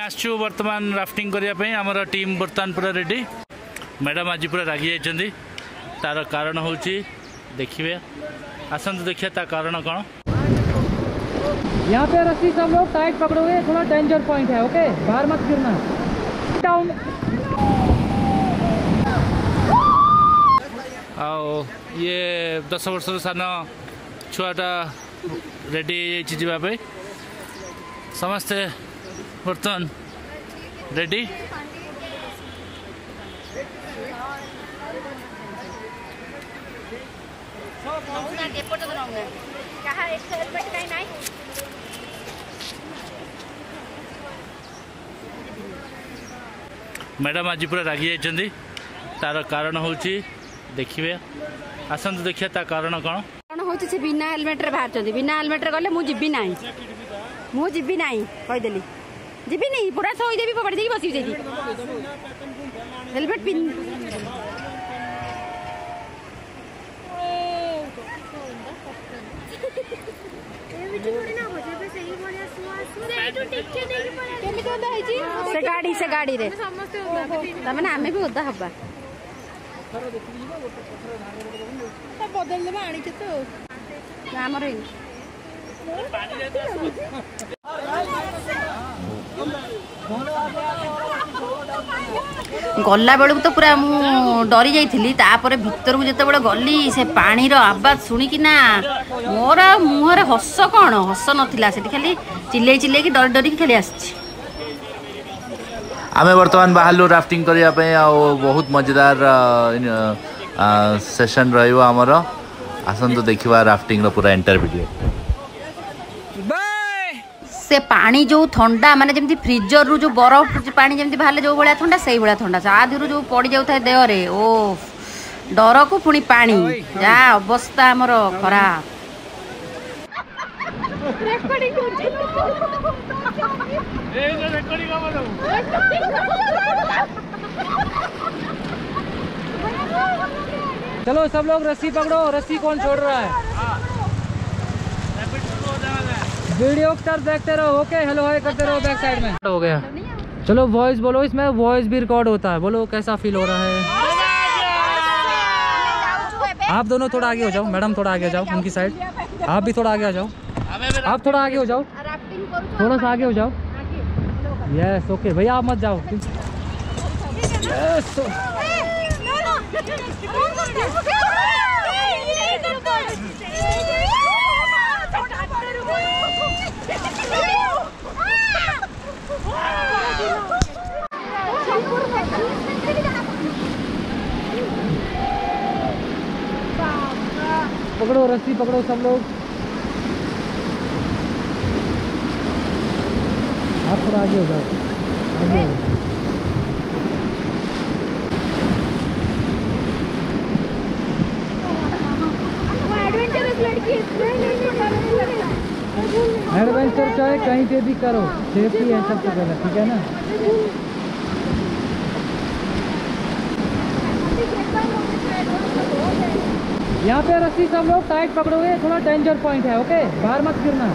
आसु बर्तमान करने आम टीम बर्तमान पूरा रेडी मैडम आज पूरा रागि जाइन्छ तार कारण हूँ देखिए आसत देखिए कारण कौन यहाँ पे रस्सी सब लोग टाइट पकड़ोगे थोड़ा डेंजर पॉइंट है ओके बाहर मत गिरना डाउन आओ ये दस वर्ष सान छुआटा रेडी जावाई समस्ते बर्तन रेडी मैडम आज पूरा रागि तार कारण हूँ देखिए आसत देखिए कारण कौन कौन हूँ से बिना हेलमेट बाहर बिना हेलमेट गले मुझे ना मुझे ना कहीदेली ଯିବି ନି ପୁରା ଥୋଇଦେବି ଫୋପାଡ଼ି ଦେଇକି ବସିବି ସେଠି ହେଲମେଟ୍ ପିନ୍ଧ ସେ ଗାଡି ସେ ଗାଡିରେ ତାମାନେ ଆମେ ବି ଓଦା ହବା ବଦଳିଦେବା ଆଣିଛେ ତ ଆମର ଗଲାବେଳକୁ ତ ପୁରା ମୁଁ ଡରି ଯାଇଥିଲି ତାପରେ ଭିତରକୁ ଯେତେବେଳେ ଗଲି ସେ ପାଣିର ଆବାଜ ଶୁଣିକି ନା ମୋର ଆଉ ମୁହଁରେ ହସ କ'ଣ ହସ ନଥିଲା ସେଠି ଖାଲି ଚିଲେଇ ଚିଲେଇକି ଡରି ଡରିକି ଖାଲି ଆସିଛି ଆମେ ବର୍ତ୍ତମାନ ବାହାରିଲୁ ରାଫ୍ଟିଂ କରିବା ପାଇଁ ଆଉ ବହୁତ ମଜାଦାର ସେସନ୍ ରହିବ ଆମର ଆସନ୍ତୁ ଦେଖିବା ରାଫ୍ଟିଂର ପୁରା ଏଣ୍ଟର ଭିଡ଼ିଓ से पा जो थंडा मानते जमी फ्रिजर रू जो बरफ पा जमी बाहर जो भाया थंडा से भाया थंडा सा जो पड़ जाए ओ डर को पुणी पा जा अवस्था आमर खराब चलो सब लोग रस्सी पकड़ो रस्सी कौन छोड़ रहा है हाँ। वीडियो अक्सर देखते रहो ओके हेलो हाय करते रहो बैक साइड में हो गया चलो वॉइस बोलो इसमें वॉइस भी रिकॉर्ड होता है बोलो कैसा फील हो रहा है आप दोनों थोड़ा आगे हो जाओ मैडम थोड़ा आगे जाओ उनकी साइड आप भी थोड़ा आगे आ जाओ आप थोड़ा आगे हो जाओ थोड़ा सा आगे हो जाओ यस ओके भैया आप मत जाओ तो- पकड़ो रस्सी पकड़ो सब लोग आप थोड़ा आगे हो जाओ आगे हो जाओ एडवेंचर चाहे कहीं पे भी करो सेफ्टी है सबसे पहले ठीक है ना यहाँ पे रस्सी सब लोग टाइट पकड़ोगे थोड़ा डेंजर पॉइंट है ओके बाहर मत गिरना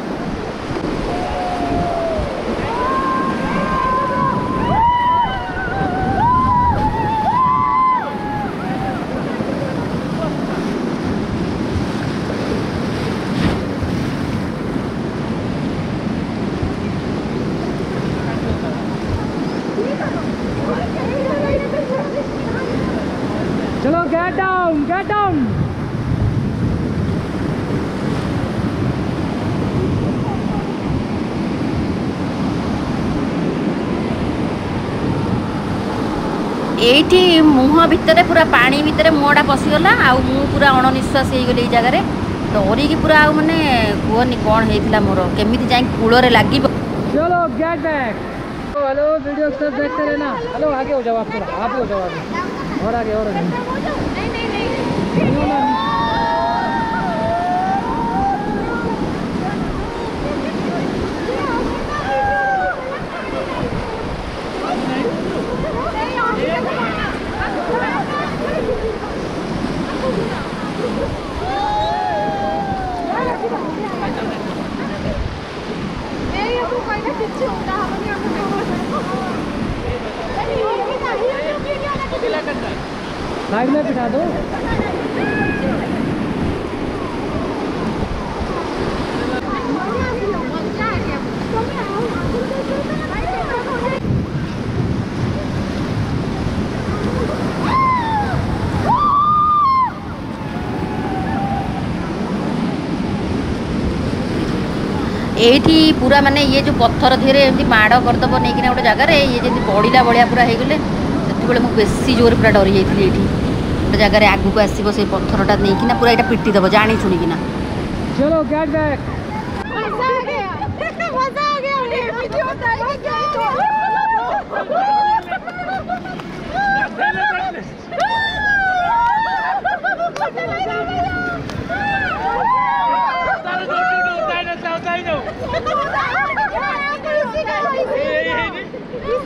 এইটি ମୁହଁ ଭିତରେ ପୁରା ପାଣି ଭିତରେ ମୁହଁଟା ପଶିଗଲା ଆଉ ମୁଁ ପୁରା ଅଣନିଶ୍ୱାସ ହେଇଗଲି ଏଇ ଜାଗାରେ ଡରିକି ପୁରା ଆଉ ମାନେ କୁହନି କ'ଣ ହେଇଥିଲା ମୋର କେମିତି ଯାଇ କୂଳରେ ଲାଗିବ चलो गेट बैक हेलो वीडियो सब देखते रहना हेलो आगे हो जाओ आप थोड़ा आप हो जाओ आगे और आगे और आगे साइड में बिठा दो ଏଇଠି ପୁରା ମାନେ ଇଏ ଯେଉଁ ପଥର ଦେହରେ ଏମିତି ମାଡ଼ କରିଦେବ ନେଇକିନା ଗୋଟେ ଜାଗାରେ ଇଏ ଯେମିତି ପଡ଼ିଲା ଭଳିଆ ପୁରା ହେଇଗଲେ ସେତେବେଳେ ମୁଁ ବେଶୀ ଜୋରରେ ପୁରା ଡରିଯାଇଥିଲି ଏଇଠି ଗୋଟେ ଜାଗାରେ ଆଗକୁ ଆସିବ ସେଇ ପଥରଟା ନେଇକିନା ପୁରା ଏଇଟା ପିଟିଦେବ ଜାଣି ଶୁଣିକିନା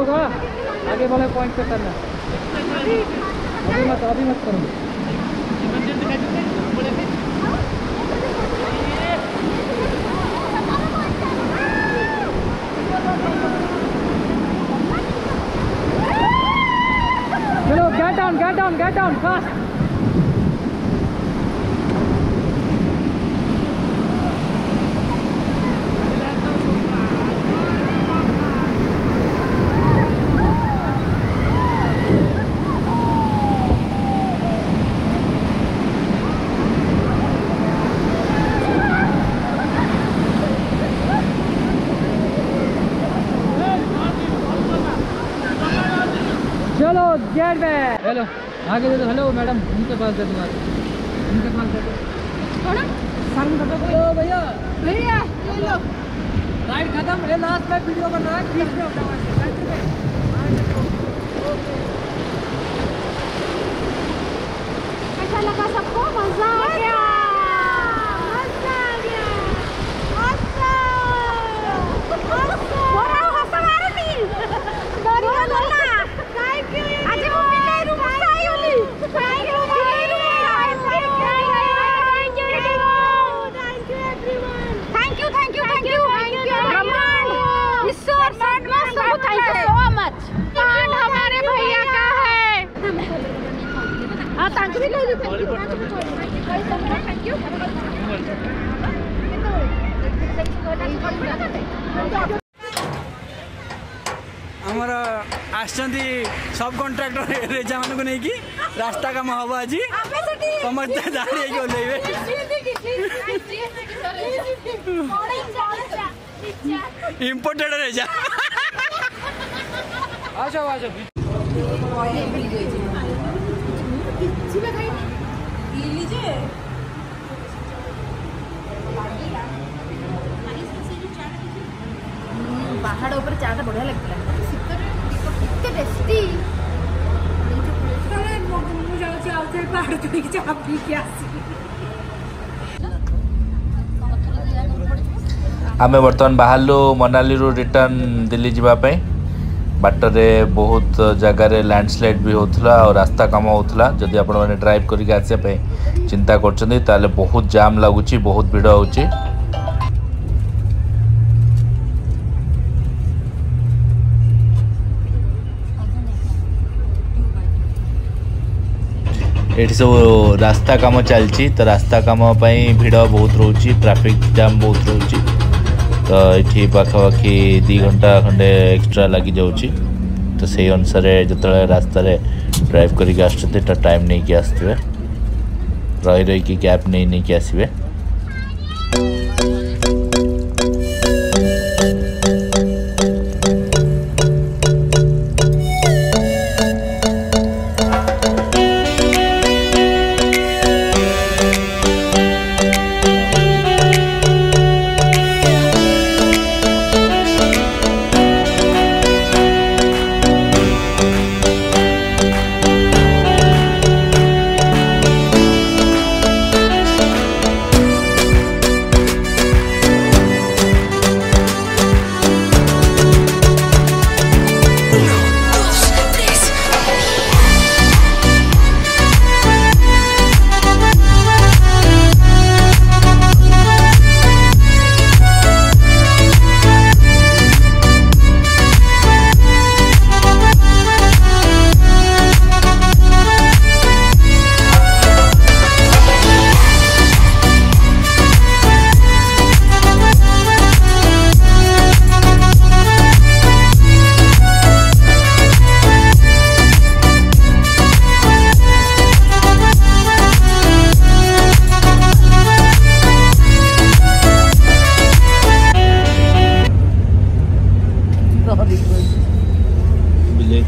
होगा आगे वाले पॉइंट पे करना अभी मत अभी मत करो Get down, get down, fast! आगे दे दो हेलो मैडम उनके पास दे दो उनके पास दे दो संग दो भैया भैया ले लो राइड खत्म है लास्ट में वीडियो बना रहा है हाँ, बीच में होता है हाँ, अच्छा लगा सबको मजा आ गया ଆମର ଆସିଛନ୍ତି ସବ୍ କଣ୍ଟ୍ରାକ୍ଟର ରେଜାମାନଙ୍କୁ ନେଇକି ରାସ୍ତା କାମ ହବ ଆଜି ସମସ୍ତେ ଧାଡ଼ି ହେଇକି ଓହ୍ଲେଇବେ ଇମ୍ପୋର୍ଟେଡ୍ ରେଜା ଆସ ଆସ तो पहाड़ बर्तमान बाहर मनाली रिटर्न दिल्ली जीवाई ବାଟରେ ବହୁତ ଜାଗାରେ ଲ୍ୟାଣ୍ଡସ୍ଲାଇଡ଼୍ ବି ହେଉଥିଲା ଆଉ ରାସ୍ତା କାମ ହେଉଥିଲା ଯଦି ଆପଣମାନେ ଡ୍ରାଇଭ୍ କରିକି ଆସିବା ପାଇଁ ଚିନ୍ତା କରୁଛନ୍ତି ତାହେଲେ ବହୁତ ଜାମ୍ ଲାଗୁଛି ବହୁତ ଭିଡ଼ ହେଉଛି ଏଠି ସବୁ ରାସ୍ତା କାମ ଚାଲିଛି ତ ରାସ୍ତା କାମ ପାଇଁ ଭିଡ଼ ବହୁତ ରହୁଛି ଟ୍ରାଫିକ୍ ଜାମ୍ ବହୁତ ରହୁଛି ତ ଏଠି ପାଖାପାଖି ଦୁଇ ଘଣ୍ଟା ଖଣ୍ଡେ ଏକ୍ସଟ୍ରା ଲାଗିଯାଉଛି ତ ସେଇ ଅନୁସାରେ ଯେତେବେଳେ ରାସ୍ତାରେ ଡ୍ରାଇଭ୍ କରିକି ଆସୁଛନ୍ତି ତା ଟାଇମ୍ ନେଇକି ଆସୁଥିବେ ରହି ରହିକି ଗ୍ୟାପ୍ ନେଇ ନେଇକି ଆସିବେ